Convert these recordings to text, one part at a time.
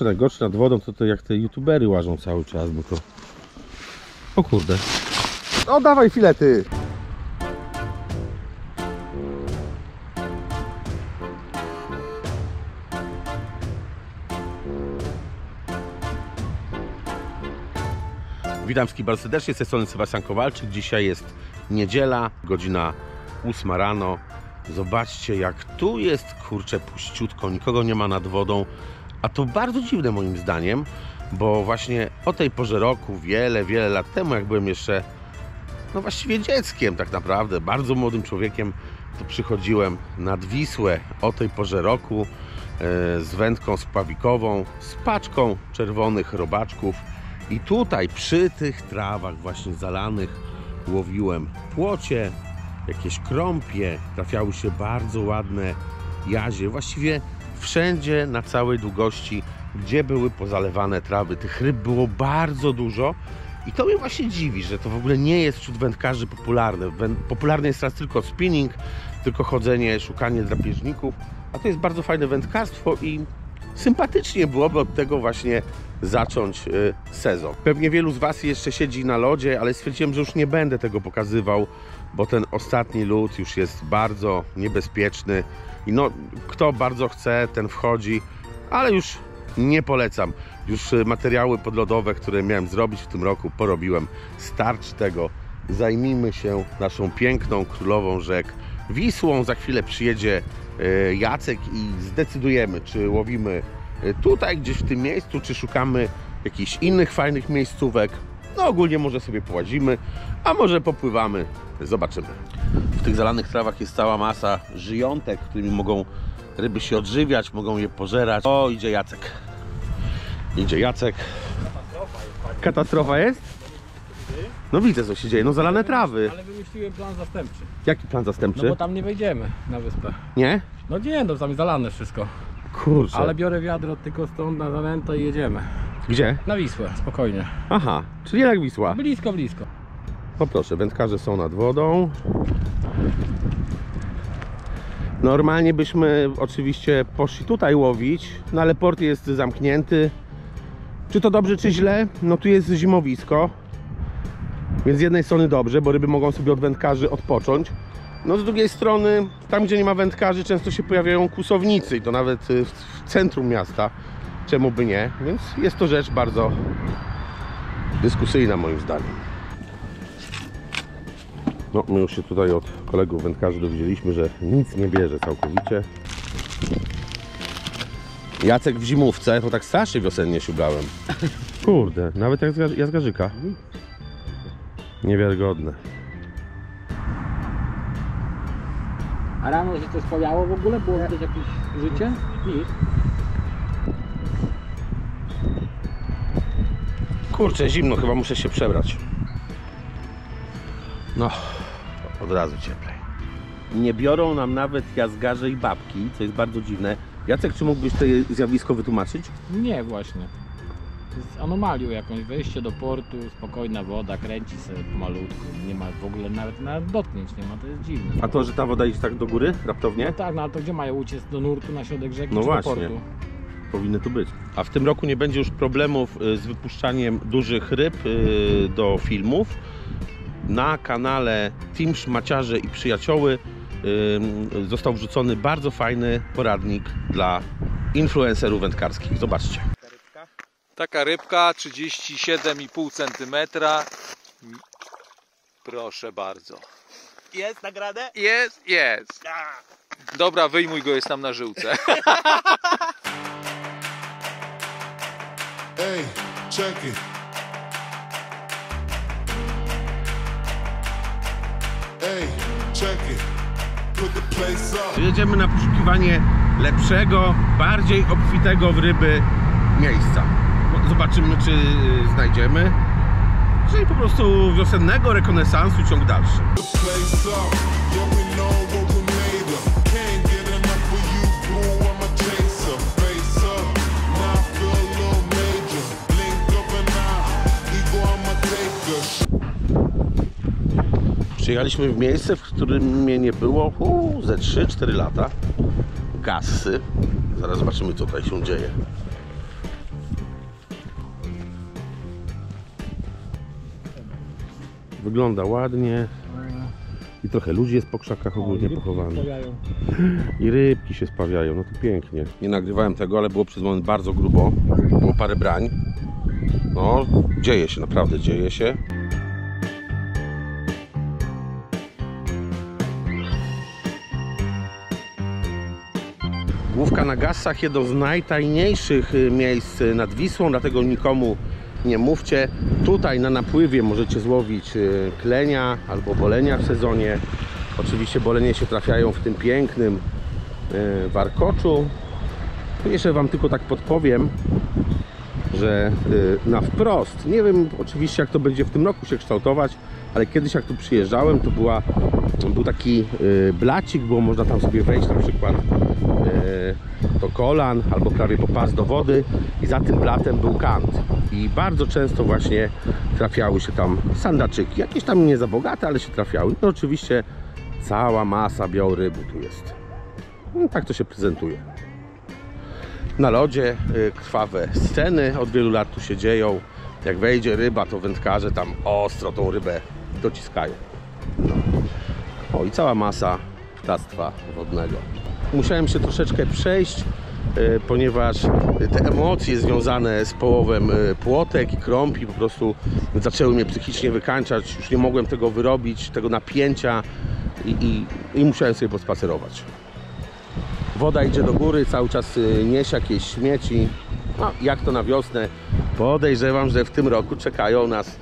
Najgorsze nad wodą to to jak te youtubery łażą cały czas, bo to... O kurde. No dawaj filety! Witam wszystkich bardzo serdecznie, z tej strony Sebastian Kowalczyk. Dzisiaj jest niedziela, godzina 8 rano. Zobaczcie jak tu jest, kurczę, puściutko, nikogo nie ma nad wodą. A to bardzo dziwne moim zdaniem, bo właśnie o tej porze roku, wiele, wiele lat temu, jak byłem jeszcze, no właściwie dzieckiem tak naprawdę, bardzo młodym człowiekiem, to przychodziłem nad Wisłę o tej porze roku e, z wędką spławikową, z paczką czerwonych robaczków i tutaj przy tych trawach właśnie zalanych łowiłem płocie, jakieś krąpie, trafiały się bardzo ładne jazie, właściwie wszędzie na całej długości, gdzie były pozalewane trawy. Tych ryb było bardzo dużo i to mnie właśnie dziwi, że to w ogóle nie jest wśród wędkarzy popularne. Popularny jest teraz tylko spinning, tylko chodzenie, szukanie drapieżników, a to jest bardzo fajne wędkarstwo i sympatycznie byłoby od tego właśnie zacząć y, sezon. Pewnie wielu z Was jeszcze siedzi na lodzie, ale stwierdziłem, że już nie będę tego pokazywał, bo ten ostatni lód już jest bardzo niebezpieczny i no, kto bardzo chce, ten wchodzi, ale już nie polecam. Już y, materiały podlodowe, które miałem zrobić w tym roku, porobiłem. Starczy tego. Zajmijmy się naszą piękną królową rzek Wisłą. Za chwilę przyjedzie y, Jacek i zdecydujemy, czy łowimy y, tutaj, gdzieś w tym miejscu, czy szukamy jakichś innych fajnych miejscówek. No ogólnie może sobie połazimy, a może popływamy. Zobaczymy. W tych zalanych trawach jest cała masa żyjątek, którymi mogą ryby się odżywiać, mogą je pożerać. O, idzie Jacek. Idzie Jacek. Katastrofa jest? No widzę co się dzieje, no zalane trawy. Ale wymyśliłem plan zastępczy. Jaki plan No zastępczy? bo tam nie wejdziemy na wyspę. Nie? No nie, no tam jest zalane wszystko. Kurczę. Ale biorę wiadro tylko stąd na zanętę i jedziemy. Gdzie? Na Wisłę, spokojnie. Aha, czyli jak Wisła. Blisko, blisko. Poproszę, wędkarze są nad wodą. Normalnie byśmy oczywiście poszli tutaj łowić, no ale port jest zamknięty. Czy to dobrze, czy źle? No tu jest zimowisko. Więc z jednej strony dobrze, bo ryby mogą sobie od wędkarzy odpocząć. No z drugiej strony, tam gdzie nie ma wędkarzy, często się pojawiają kłusownicy i to nawet y, w centrum miasta. Czemu by nie? Więc jest to rzecz bardzo dyskusyjna moim zdaniem. No, my już się tutaj od kolegów wędkarzy dowiedzieliśmy, że nic nie bierze całkowicie. Jacek w zimówce, to tak strasznie wiosennie siugałem. Kurde, nawet jak z Gar- jazgarzyka. Niewiarygodne. A rano się coś pojało w ogóle? Było widać jakieś życie? Nic. Kurczę, zimno, chyba muszę się przebrać. No, od razu cieplej. Nie biorą nam nawet jazgarze i babki, co jest bardzo dziwne. Jacek, czy mógłbyś to zjawisko wytłumaczyć? Nie właśnie. Z anomalią jakąś, wejście do portu, spokojna woda, kręci sobie pomalutku. Nie ma w ogóle nawet, nawet dotknięć nie ma, to jest dziwne. A to, że ta woda idzie tak do góry, raptownie? No tak, no ale to gdzie mają uciec do nurtu na środek rzeki No czy właśnie. do portu? Powinny tu być. A w tym roku nie będzie już problemów y, z wypuszczaniem dużych ryb y, do filmów. Na kanale Team Szmaciarze i Przyjacioły y, został wrzucony bardzo fajny poradnik dla influencerów wędkarskich. Zobaczcie. Taka rybka 37,5 cm. Proszę bardzo. Jest nagrane? Jest, jest. Dobra, wyjmuj go, jest tam na żyłce. Hey, check it. Hey, check it. Put the place up. Jedziemy na poszukiwanie lepszego, bardziej obfitego w ryby miejsca. No, Zobaczymy, czy y, znajdziemy. Czyli po prostu wiosennego rekonesansu ciąg dalszy. Przyjechaliśmy w miejsce, w którym mnie nie było uu, ze 3-4 lata. Gasy. Zaraz zobaczymy, co tutaj się dzieje. Wygląda ładnie. I trochę ludzi jest po krzakach ogólnie pochowanych. I rybki się spawiają, no to pięknie. Nie nagrywałem tego, ale było przez moment bardzo grubo. Było parę brań. No, dzieje się, naprawdę dzieje się. Główka na Gassach jedno z najtajniejszych y, miejsc nad Wisłą, dlatego nikomu nie mówcie. Tutaj na napływie możecie złowić y, klenia albo bolenia w sezonie. Oczywiście bolenie się trafiają w tym pięknym y, warkoczu. Jeszcze Wam tylko tak podpowiem, że na wprost, nie wiem oczywiście jak to będzie w tym roku się kształtować, ale kiedyś jak tu przyjeżdżałem, to była, był taki blacik, było można tam sobie wejść na przykład do kolan albo prawie po pas do wody i za tym blatem był kant i bardzo często właśnie trafiały się tam sandaczyki, jakieś tam nie za bogate, ale się trafiały. No oczywiście cała masa białorybu tu jest. No, tak to się prezentuje na lodzie, y, krwawe sceny od wielu lat tu się dzieją. Jak wejdzie ryba, to wędkarze tam ostro tą rybę dociskają. No. O i cała masa ptactwa wodnego. Musiałem się troszeczkę przejść, y, ponieważ te emocje związane z połowem y, płotek i krąpi po prostu zaczęły mnie psychicznie wykańczać. Już nie mogłem tego wyrobić, tego napięcia i, i, i musiałem sobie pospacerować. Woda idzie do góry, cały czas y, niesie jakieś śmieci. No, jak to na wiosnę? Podejrzewam, że w tym roku czekają nas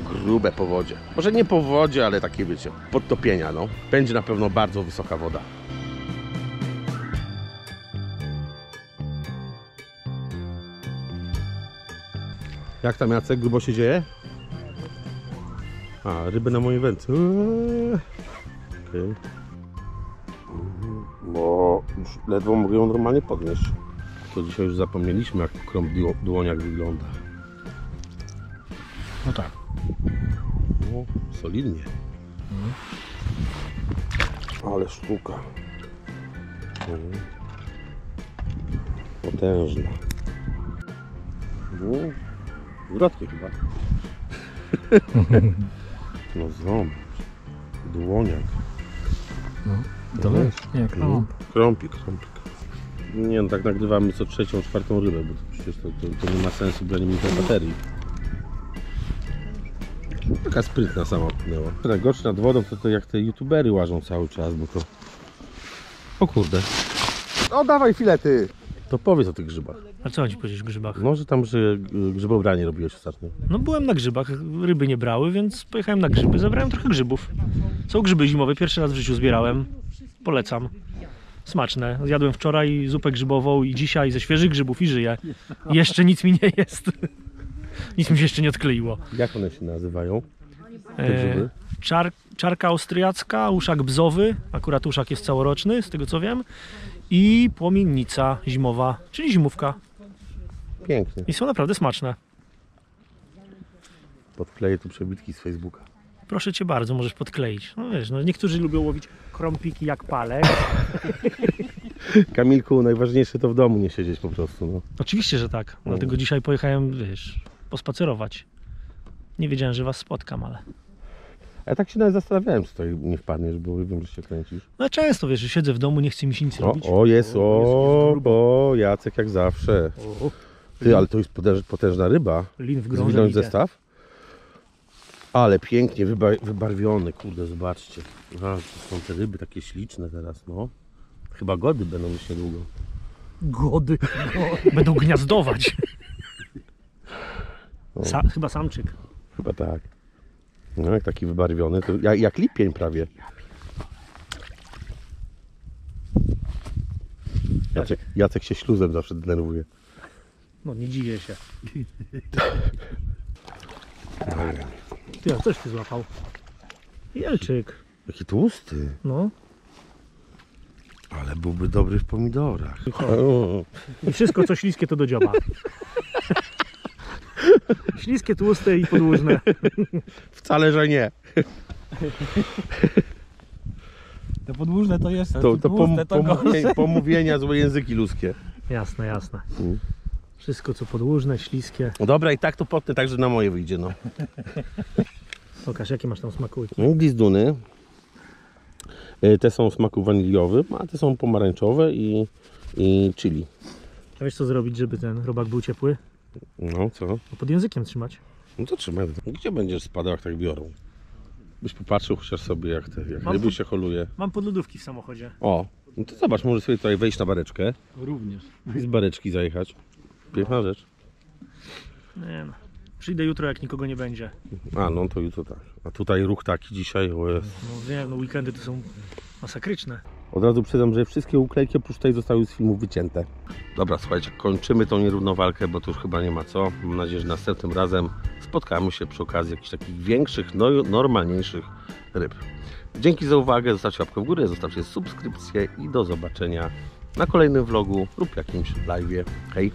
grube powodzie. Może nie powodzie, ale takie wiecie, podtopienia. No. Będzie na pewno bardzo wysoka woda. Jak tam Jacek? Grubo się dzieje? A, ryby na mojej wędce. Okej bo już ledwo mogę ją normalnie podnieść. To dzisiaj już zapomnieliśmy, jak krąb dło- dłoniak wygląda. No tak. No, solidnie. Ale sztuka. Mhm. Potężna. No, zwrotnie chyba. no zobacz. Dłoniak. To wiesz? Nie, No. Krąpik, krąpik. Nie no, tak nagrywamy co trzecią, czwartą rybę, bo to przecież to, to, to nie ma sensu branie mi tej baterii. Taka sprytna sama płynęła. Najgorsze nad wodą to, to jak te youtubery łażą cały czas, bo to... O kurde, No dawaj filety. To powiedz o tych grzybach. A co ci powiedzieć o grzybach? No, że tam, że y, grzybobranie robiłeś ostatnio. No byłem na grzybach, ryby nie brały, więc pojechałem na grzyby, zabrałem trochę grzybów. Są grzyby zimowe, pierwszy raz w życiu zbierałem. Polecam. Smaczne. Zjadłem wczoraj zupę grzybową i dzisiaj ze świeżych grzybów i żyję. Jeszcze nic mi nie jest. Nic mi się jeszcze nie odkleiło. Jak one się nazywają? Te E, grzyby? czar, czarka austriacka, uszak bzowy, akurat uszak jest całoroczny, z tego co wiem. I płomiennica zimowa, czyli zimówka. Pięknie. I są naprawdę smaczne. Podkleję tu przebitki z Facebooka. Proszę cię bardzo, możesz podkleić. No wiesz, no niektórzy lubią łowić krąpiki jak palek. Kamilku, najważniejsze to w domu nie siedzieć po prostu, no. Oczywiście, że tak. Dlatego dzisiaj pojechałem, wiesz, pospacerować. Nie wiedziałem, że was spotkam, ale. Ja tak się nawet zastanawiałem, czy tutaj nie wpadniesz, bo wiem, że się kręcisz. No często wiesz, że siedzę w domu, nie chce mi się nic robić. o jest, O, o, jest, jest grubo. o, Jacek jak zawsze. O, Ty, ale to jest potęż, potężna ryba. Lin w grąże Zwinąć zestaw. Ale pięknie wyba wybarwiony, kurde, zobaczcie. A, to są te ryby takie śliczne teraz, no. Chyba gody będą już niedługo. Gody. Będą gniazdować. O. Sa chyba samczyk. Chyba tak. No, jak taki wybarwiony, to jak, jak lipień prawie. Jacek, Jacek się śluzem zawsze denerwuje. No nie dziwię się. Ty, a coś ty złapał? Jelczyk. Jaki tłusty. No. Ale byłby dobry w pomidorach. I wszystko co śliskie to do dzioba. Śliskie, tłuste i podłużne. Wcale, że nie. To podłużne to jest, To, to pom, pomówienia, pomówienia złe języki ludzkie. Jasne, jasne. Mm. Wszystko co podłużne, śliskie. No dobra, i tak to potnę, tak że na moje wyjdzie, no. Pokaż, jakie masz tam smakołyki. No Glizduny. Y, Te są w smaku waniliowym, a te są pomarańczowe i, i chili. A wiesz co zrobić, żeby ten robak był ciepły? No co? No pod językiem trzymać. No to trzymaj. Gdzie będziesz spadał, jak tak biorą? Byś popatrzył chociaż sobie, jak, te, jak Mam ryby tu- się holuje. Mam podlodówki w samochodzie. O, no to zobacz, możesz sobie tutaj wejść na bareczkę Również. i z bareczki zajechać. Piękna rzecz. Nie no. Przyjdę jutro, jak nikogo nie będzie. A, no to jutro tak. A tutaj ruch taki dzisiaj, o jest. No wiem, no weekendy to są masakryczne. Od razu przyznam, że wszystkie uklejki oprócz tej zostały z filmu wycięte. Dobra, słuchajcie, kończymy tą nierówną walkę, bo to już chyba nie ma co. Mam nadzieję, że następnym razem spotkamy się przy okazji jakichś takich większych, no, normalniejszych ryb. Dzięki za uwagę, zostawcie łapkę w górę, zostawcie subskrypcję i do zobaczenia na kolejnym vlogu lub jakimś live'ie. Hej!